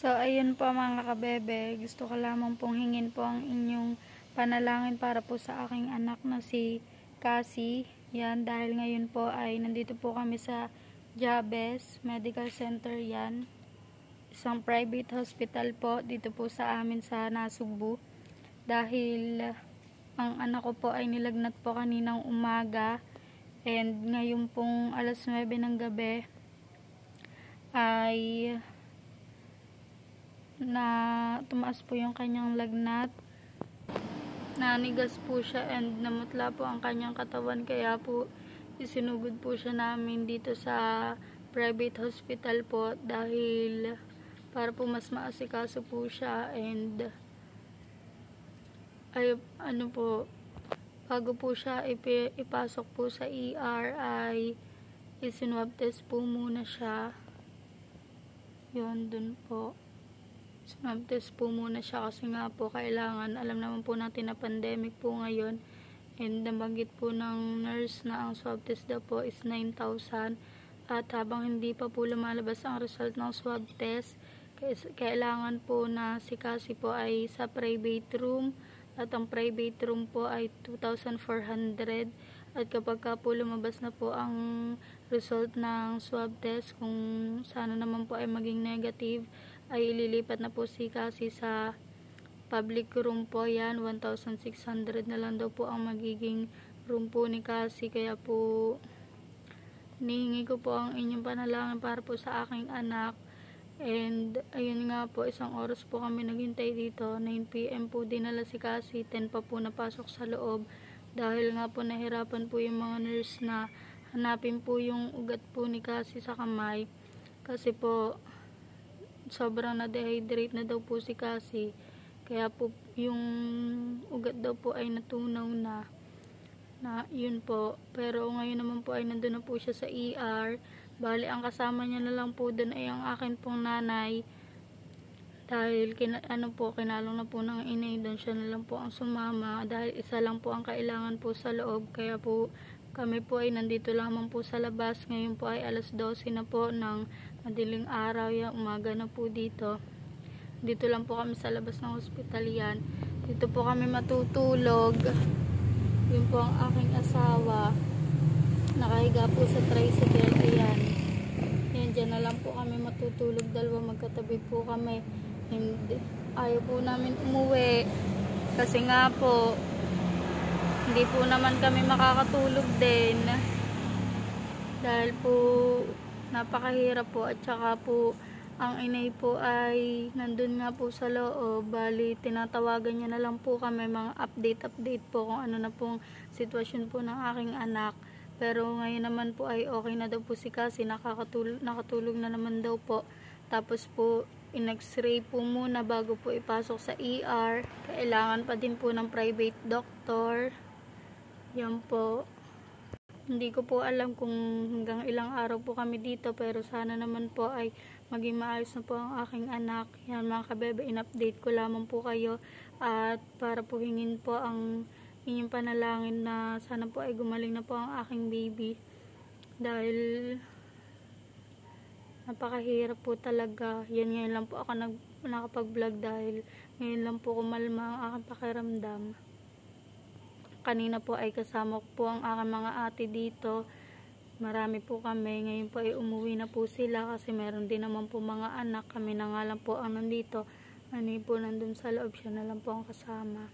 So, ayun po mga kabebe. Gusto ko lamang pong hingin po ang inyong panalangin para po sa aking anak na si Cassie. Yan, dahil ngayon po ay nandito po kami sa Jabez Medical Center yan. Isang private hospital po dito po sa amin sa Nasugbu. Dahil ang anak ko po ay nilagnat po kaninang umaga and ngayon pong alas 9 ng gabi ay na tumaas po yung kanyang lagnat. Nanigas po siya and namutla po ang kanyang katawan. Kaya po isinugod po siya namin dito sa private hospital po dahil para po mas maasikaso po siya and ay ano po bago po siya ipi, ipasok po sa ER ay isinwab test po muna siya. Yun dun po Swab po muna siya kasi nga po kailangan, alam naman po natin na pandemic po ngayon. And nabanggit po ng nurse na ang swab test daw po is 9,000 at habang hindi pa po lumalabas ang result ng swab test kailangan po na si Cassie po ay sa private room. At ang private room po ay 2,400 at kapag ka po lumabas na po ang result ng swab test kung sana naman po ay maging negative ay ililipat na po si Cassie sa public room po. Yan 1,600 na lang daw po ang magiging room po ni Cassie. Kaya po nihingi ko po ang inyong panalangin para po sa aking anak. And ayun nga po isang oras po kami naghintay dito. 9pm po dinala si Cassie. 10 pa po napasok sa loob. Dahil nga po nahirapan po yung mga nurse na hanapin po yung ugat po ni Cassie sa kamay. Kasi po sobrang na-dehydrate na daw po si Cassie. Kaya po yung ugat daw po ay natunaw na. Na yun po. Pero ngayon naman po ay nandun na po siya sa ER. Bali ang kasama niya na lang po doon ay ang akin pong nanay. Dahil kina, ano po, kinalong na po ng inay doon siya na lang po ang sumama. Dahil isa lang po ang kailangan po sa loob. Kaya po kami po ay nandito lamang po sa labas. Ngayon po ay alas 12 na po ng madiling araw yan umaga na po dito. Dito lang po kami sa labas ng hospital yan. Dito po kami matutulog. Yun po ang aking asawa. Nakahiga po sa tricycle ayan. Yan dyan na lang po kami matutulog. Dalawa magkatabi po kami. Hindi, ayaw po namin umuwi. Kasi nga po hindi po naman kami makakatulog din. Dahil po napakahirap po at saka po ang inay po ay nandun nga po sa loob. Bali tinatawagan niya na lang po kami mga update update po kung ano na pong sitwasyon po ng aking anak. Pero ngayon naman po ay okay na daw po si Cassie nakakatulog, nakatulog na naman daw po. Tapos po in-x-ray po muna bago po ipasok sa ER kailangan pa din po ng private doctor yan po hindi ko po alam kung hanggang ilang araw po kami dito pero sana naman po ay maging maayos na po ang aking anak. Yan mga kabebe, in-update ko lamang po kayo at para po hingin po ang inyong panalangin na sana po ay gumaling na po ang aking baby. Dahil napakahirap po talaga. Yan ngayon lang po ako nag, nakapag-vlog dahil ngayon lang po kumalma ang aking pakiramdam kanina po ay kasama po ang aking mga ate dito. Marami po kami. Ngayon po ay umuwi na po sila kasi meron din naman po mga anak. Kami na nga lang po ang nandito. Ano po nandun sa loob siya na lang po ang kasama.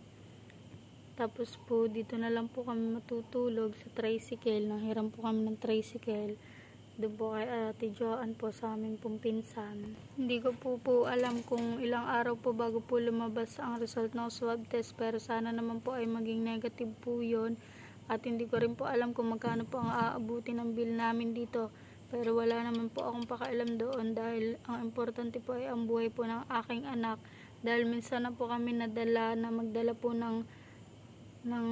Tapos po dito na lang po kami matutulog sa tricycle. Nanghiram po kami ng tricycle doon po kay Ate Joan po sa amin pong pinsan. Hindi ko po po alam kung ilang araw po bago po lumabas ang result ng swab test pero sana naman po ay maging negative po yun. At hindi ko rin po alam kung magkano po ang aabuti ng bill namin dito. Pero wala naman po akong pakialam doon dahil ang importante po ay ang buhay po ng aking anak. Dahil minsan na po kami nadala na magdala po ng ng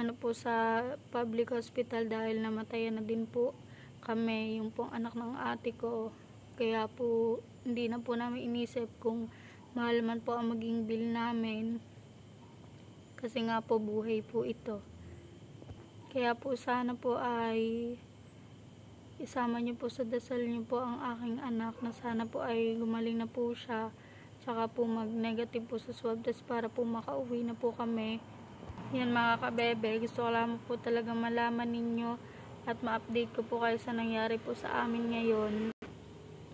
ano po sa public hospital dahil namatayan na din po kami, yung pong anak ng ate ko. Kaya po, hindi na po namin inisip kung mahal man po ang maging bill namin. Kasi nga po, buhay po ito. Kaya po, sana po ay isama niyo po sa dasal niyo po ang aking anak na sana po ay gumaling na po siya. Tsaka po mag-negative po sa swab test para po makauwi na po kami. Yan mga kabebe, gusto ko lamang po talaga malaman ninyo at ma-update ko po kayo sa nangyari po sa amin ngayon.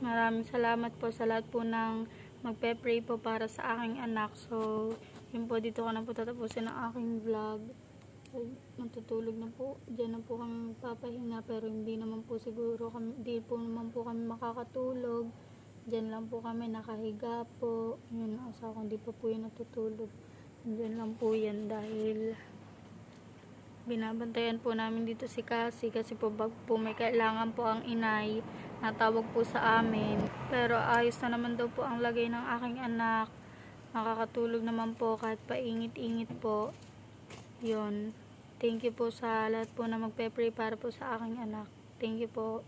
Maraming salamat po sa lahat po ng magpe-pray po para sa aking anak. So, yun po, dito ko na po tatapusin ang aking vlog. Ay, Matutulog na po. Diyan na po kami papahinga pero hindi naman po siguro kami, hindi po naman po kami makakatulog. Diyan lang po kami nakahiga po. Yun, asa ko hindi pa po yun natutulog. Diyan lang po yan dahil binabantayan po namin dito si Cassie kasi po bag po may kailangan po ang inay natawag po sa amin. Pero ayos na naman daw po ang lagay ng aking anak. Makakatulog naman po kahit paingit-ingit po. Yon thank you po sa lahat po na magpe-pray para po sa aking anak. Thank you po